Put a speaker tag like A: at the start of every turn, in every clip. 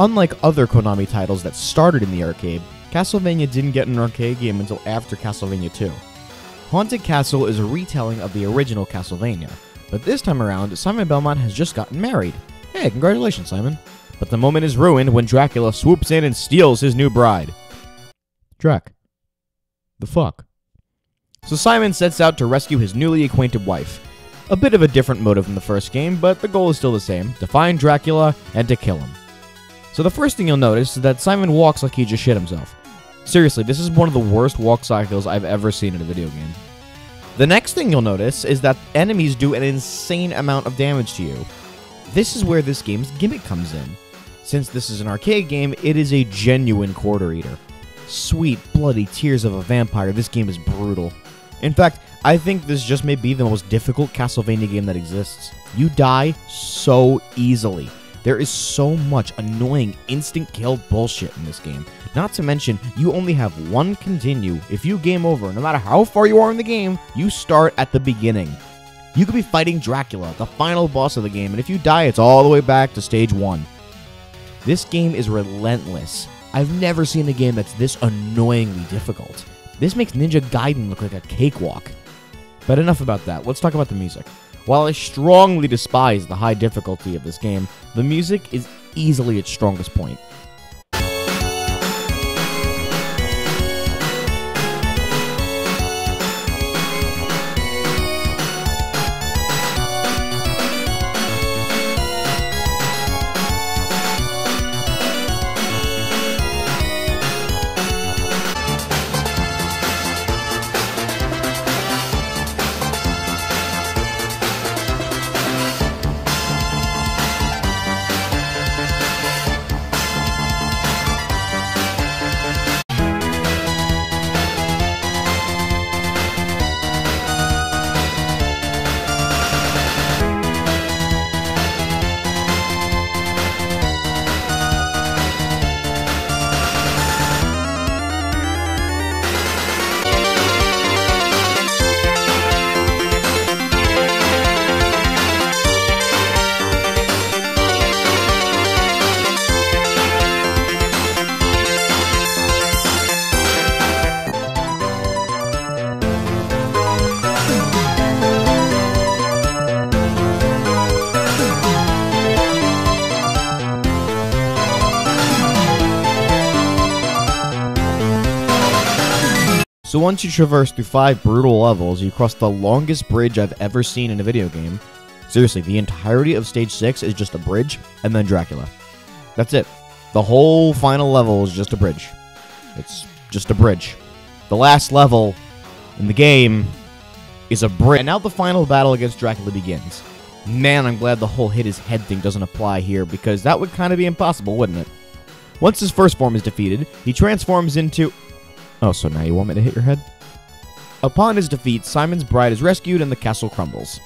A: Unlike other Konami titles that started in the arcade, Castlevania didn't get an arcade game until after Castlevania 2. Haunted Castle is a retelling of the original Castlevania, but this time around, Simon Belmont has just gotten married. Hey, congratulations, Simon. But the moment is ruined when Dracula swoops in and steals his new bride. Drac. The fuck? So Simon sets out to rescue his newly acquainted wife. A bit of a different motive from the first game, but the goal is still the same to find Dracula and to kill him. So the first thing you'll notice is that Simon walks like he just shit himself. Seriously, this is one of the worst walk cycles I've ever seen in a video game. The next thing you'll notice is that enemies do an insane amount of damage to you. This is where this game's gimmick comes in. Since this is an arcade game, it is a genuine quarter eater. Sweet, bloody tears of a vampire, this game is brutal. In fact, I think this just may be the most difficult Castlevania game that exists. You die so easily. There is so much annoying instant kill bullshit in this game. Not to mention, you only have one continue. If you game over, no matter how far you are in the game, you start at the beginning. You could be fighting Dracula, the final boss of the game, and if you die, it's all the way back to stage 1. This game is relentless. I've never seen a game that's this annoyingly difficult. This makes Ninja Gaiden look like a cakewalk. But enough about that, let's talk about the music. While I strongly despise the high difficulty of this game, the music is easily its strongest point. So once you traverse through five brutal levels, you cross the longest bridge I've ever seen in a video game. Seriously, the entirety of stage 6 is just a bridge, and then Dracula. That's it. The whole final level is just a bridge. It's just a bridge. The last level in the game is a bridge. And now the final battle against Dracula begins. Man, I'm glad the whole hit his head thing doesn't apply here, because that would kind of be impossible, wouldn't it? Once his first form is defeated, he transforms into Oh, so now you want me to hit your head? Upon his defeat, Simon's bride is rescued and the castle crumbles.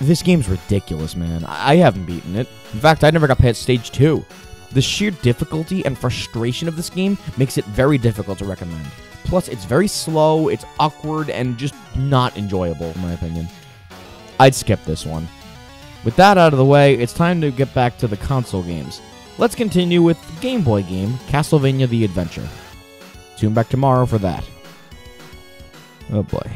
A: This game's ridiculous, man. I, haven't beaten it. In fact, I never got past stage 2. The sheer difficulty and frustration of this game makes it very difficult to recommend. Plus, it's very slow, it's awkward, and just not enjoyable, in my opinion. I'd skip this one. With that out of the way, it's time to get back to the console games. Let's continue with the Game Boy game, Castlevania The Adventure. Tune back tomorrow for that. Oh boy.